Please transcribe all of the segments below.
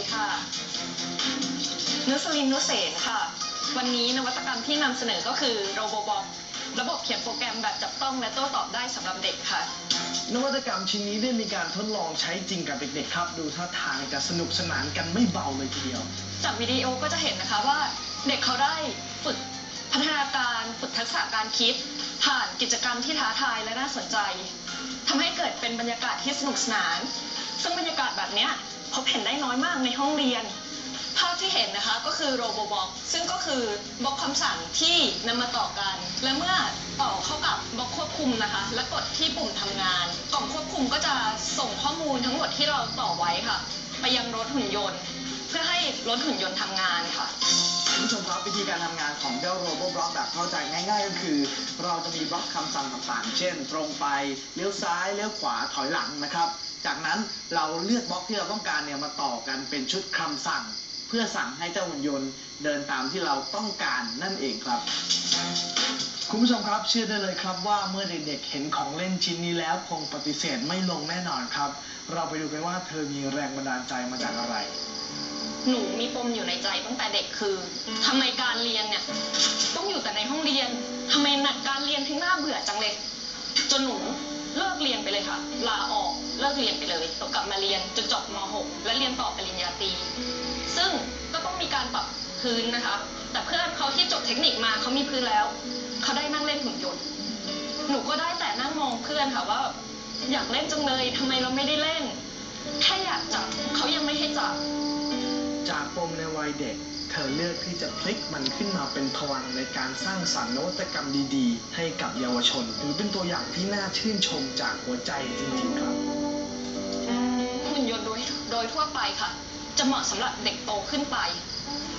ดีค่ะ นุสลินนุเสนค่ะ วันนี้นวัตกรรมที่นำเสนอก็คือโรบอบอระบบเขียนโปรแกรมแบบจับต้องและโต้ตอบได้สำหรับเด็กค่ะ นวัตกรรมชิ้นนี้ได้มีการทดลองใช้จริงกับเด็กๆครับ ดูท่าทางจะสนุกสนานกันไม่เบาเลยทีเดียว จากวิดีโอก็จะเห็นนะคะว่าเด็กเขาได้ฝึกพัฒนาการฝึกทักษะการคิด ผ่านกิจกรรมที่ท้าทายและน่าสนใจทำให้เกิดเป็นบรรยากาศที่สนุกสนาน ซึ่งบรรยากาศแบบนี้พบเห็นได้น้อยมากในห้องเรียน ภาพที่เห็นนะคะก็คือโรบอบอกซึ่งก็คือบล็อกคำสั่งที่นำมาต่อกัน และเมื่อต่อเข้ากับบล็อกควบคุมนะคะ และกดที่ปุ่มทำงาน กล่องควบคุมก็จะส่งข้อมูลทั้งหมดที่เราต่อไว้ค่ะ ไปยังรถหุ่นยนต์ เพื่อให้รถหุ่นยนต์ทำงานค่ะคุณผู้ชมครับวิธีการทำงานของเจ้าโรบอทบล็อกแบบเข้าใจง่ายๆก็คือ เราจะมีบล็อกคำสั่งต่างๆ เช่น ตรงไปเลี้ยวซ้ายเลี้ยวขวาถอยหลังนะครับ จากนั้นเราเลือกบล็อกที่เราต้องการเนี่ยมาต่อกันเป็นชุดคำสั่ง เพื่อสั่งให้เจ้าหุ่นยนต์เดินตามที่เราต้องการนั่นเองครับ คุณผู้ชมครับเชื่อได้เลยครับว่าเมื่อเด็กๆเห็นของเล่นชิ้นนี้แล้วคงปฏิเสธไม่ลงแน่นอนครับ เราไปดูกันว่าเธอมีแรงบันดาลใจมาจากอะไร หนูมีปมอยู่ในใจตั้งแต่เด็กคือทำไมการเรียนเนี่ยต้องอยู่แต่ในห้องเรียนทำไมหนักการเรียนถึงน่าเบื่อจังเลย จนหนู เลิกเรียนไปเลยค่ะ ลาออกเลิกเรียนไปเลยแล้วกลับมาเรียนจนจบม .6 และเรียนต่อปริญญาตรีซึ่งก็ต้องมีการปรับพื้นนะคะ แต่เพื่อนเขาที่จบเทคนิคมาเขามีพื้นแล้วเขาได้นั่งเล่นหุ่นยนต์หนูก็ได้แต่นั่งมองเพื่อนค่ะว่า อยากเล่นจังเลยทำไมเราไม่ได้เล่นแค่อยากจับเขายังไม่ให้จับจากปมในวัยเด็ก เธอเลือกที่จะพลิกมันขึ้นมาเป็นพลังในการสร้างสรรค์นวัตกรรมดีๆ ให้กับเยาวชนถือเป็นตัวอย่างที่น่าชื่นชมจากหัวใจจริงๆครับหุ่นยนต์โดยโดยทั่วไปค่ะ จะเหมาะสำหรับเด็กโตขึ้นไป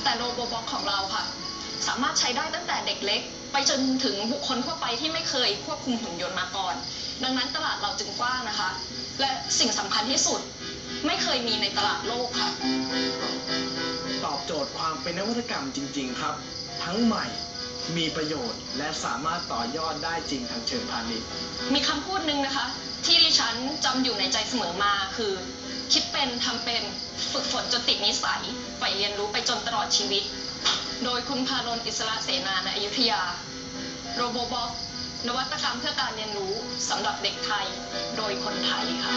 แต่โรบอบ็อกของเราค่ะ สามารถใช้ได้ตั้งแต่เด็กเล็ก ไปจนถึงบุคคลทั่วไปที่ไม่เคยควบคุมหุ่นยนต์มาก่อน ดังนั้นตลาดเราจึงกว้างนะคะ และสิ่งสำคัญที่สุดไม่เคยมีในตลาดโลกค่ะ โจทย์ความเป็นนวัตกรรมจริง ๆ ครับ ทั้งใหม่มีประโยชน์ และสามารถต่อยอดได้จริงทางเชิงพาณิชย์ มีคำพูดหนึ่งนะคะ ที่ดิฉันจำอยู่ในใจเสมอมาคือ คิดเป็นทำเป็นฝึกฝนจนติดนิสัยใฝ่เรียนรู้ไปจนตลอดชีวิต โดยคุณพารนอิสระเสนาในอยุธยาโรโบบ็อกนวัตกรรมเพื่อการเรียนรู้สำหรับเด็กไทย โดยคนไทยค่ะ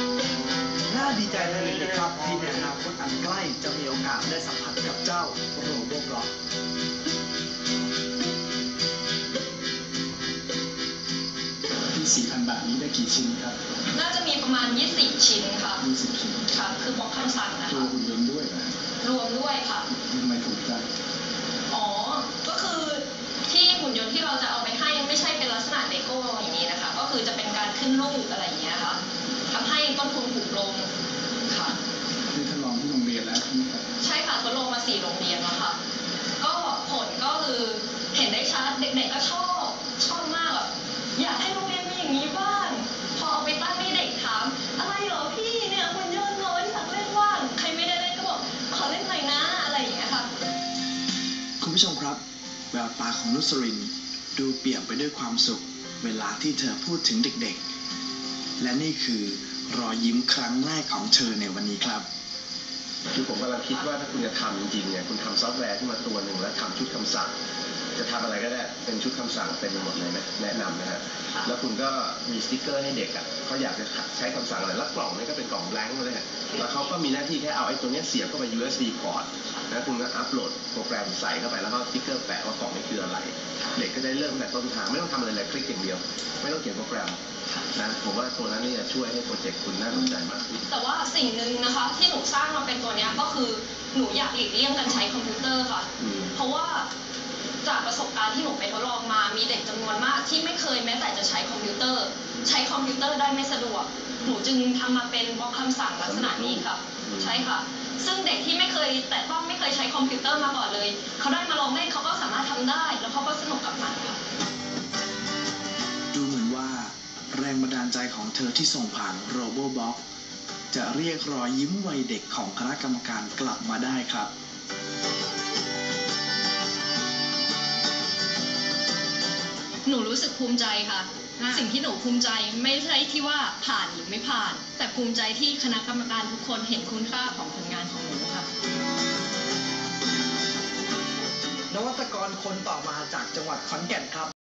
ดีใจเลยนะครับที่ในอนาคตอันใกล้จะมีโอกาสได้สัมผัสกับเจ้าโรบอทบล็อกที่ 4,000 บาทนี้ได้กี่ชิ้นครับ น่าจะมีประมาณ 20 ชิ้นค่ะ 20 ชิ้นค่ะ คือบล็อกคำสั่งนะตัวคะหุ่นยนต์ด้วยนะรวมด้วยค่ะ ทำไมถูกใจอ๋อ ก็คือที่หุ่นยนต์ที่เราจะเอาไปให้ไม่ใช่เป็นลักษณะเลโก้อย่างนี้นะคะ ก็คือจะเป็นการขึ้นรูปอะไรอย่างเงี้ยค่ะ เด็กๆก็ชอบชอบมากแบบอยากให้โรงเรียนมีอย่างนี้บ้าง พอเอาไปตั้งให้เด็กถาม อะไรเหรอพี่เนี่ยหุ่นยนต์เหรออยากเล่นบ้างใครไม่ได้เล่นก็บอกขอเล่นหน่อยนะอะไรอย่างเงี้ยค่ะคุณผู้ชมครับแววตาของนุสรินดูเปี่ยมไปด้วยความสุข เวลาที่เธอพูดถึงเด็กๆ และนี่คือรอยยิ้มครั้งแรกของเธอในวันนี้ครับคือผมกำลังคิดว่าถ้าคุณจะทำจริงๆเนี่ยคุณทำซอฟต์แวร์ขึ้นมาตัวหนึ่งแล้วทำชุดคำสั่ง จะทำอะไรก็ได้เป็นชุดคำสั่งเต็มไปหมดเลยนะแนะนำนะฮะค่ะแล้วคุณก็มีสติ๊กเกอร์ให้เด็กอะเขาอยากจะใช้คำสั่งอะไรแล้วกล่องนี้ก็เป็นกล่อง blank เลยฮะแล้วเขาก็มีหน้าที่แค่เอาไอ้ตัวเนี้ยเสียบเข้าไป USB พอร์ตแล้วคุณก็อัปโหลดโปรแกรมใส่เข้าไปแล้วก็สติ๊กเกอร์แปะว่ากล่องนี้คืออะไร เด็กก็ได้เริ่มตั้งแต่ต้นทางไม่ต้องทำอะไรเลยคลิกอย่างเดียว ไม่ต้องเขียนโปรแกรมนะผมว่าตัวนั้นนี่จะช่วยให้โปรเจกต์คุณน่าสนใจมากขึ้นแต่ว่าสิ่งหนึ่งนะคะที่หนูสร้างมาเป็นตัวเนี้ยก็คือหนูอยากหลีกเลี่ยงการใช้คอมพิวเตอร์ค่ะอืมเพราะว่า จากประสบการณ์ที่หนูไปทดลองมา มีเด็กจำนวนมากที่ไม่เคยแม้แต่จะใช้คอมพิวเตอร์ ใช้คอมพิวเตอร์ได้ไม่สะดวก หนูจึงทำมาเป็นบล็อกคำสั่งลักษณะนี้ค่ะ ใช่ค่ะ ซึ่งเด็กที่ไม่เคยแตะต้องไม่เคยใช้คอมพิวเตอร์มาก่อนเลย เขาได้มาลองเล่นเขาก็สามารถทำได้ แล้วเขาก็สนุกกับมันค่ะดูเหมือนว่า แรงบันดาลใจของเธอที่ส่งผ่าน Robo Blocks จะเรียกรอยยิ้มวัยเด็กของคณะกรรมการกลับมาได้ครับ นูรู้สึกภูมิใจค่ะ สิ่งที่หนูภูมิใจไม่ใช่ที่ว่าผ่านหรือไม่ผ่าน แต่ภูมิใจที่คณะกรรมการทุกคนเห็นคุณค่าของผลงานของหนูค่ะ นวัตกรคนต่อมาจากจังหวัดขอนแก่นครับ